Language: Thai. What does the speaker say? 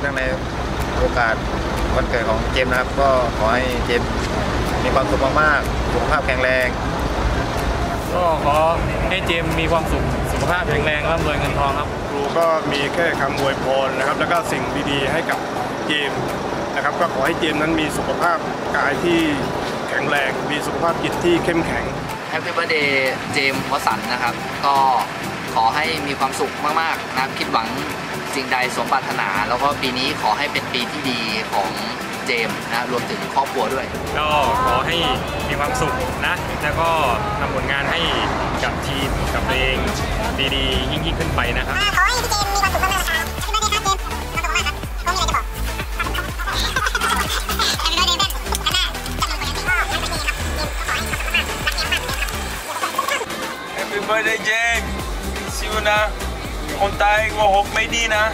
เนื่องในโอกาสวันเกิดของเจมส์นะครับ ก็ขอให้เจมส์มีความสุขมากๆสุขภาพแข็งแรง ก็ขอให้เจมส์มีความสุขสุขภาพแข็งแรงร่ำรวยเงินทองครับครูก็มีแค่คำอวยพรนะครับ แล้วก็สิ่งดีๆให้กับเจมส์นะครับก็ขอให้เจมส์นั้นมีสุขภาพกายที่แข็งแรง มีสุขภาพจิตที่เข้มแข็งแฮปปี้เบ t ร์ a เดย์เจมส์วสันต์นะครับ ก็ขอให้มีความสุขมากๆนะครับคิดหวัง สิ่งใดสมปรารถนา แล้วก็ปีนี้ขอให้เป็นปีที่ดีของเจมส์นะรวมถึงครอบครัวด้วย ก็ขอให้มีความสุขนะ แล้วก็ทำผลงานให้กับทีมกับตัวเองดีๆยิ่งยิ่งๆขึ้นไปนะครับขอให้พี่เจมส์มีความสุขมากๆนะคะขอบคุณมากครับเจมส์มีความสุขมากครับผมมีอะไรจะบอกขอบคุณครับ Happy Birthday เพื่อนอันหน้าจะมีผลงานที่พ่อและเป็นนี่ครับเจมส์ก็ขอให้มีความสุขมากๆรักเจมส์มากๆเลยครับ Happy birthday James ซิวนะ คนตายโกหกไม่ดีนะ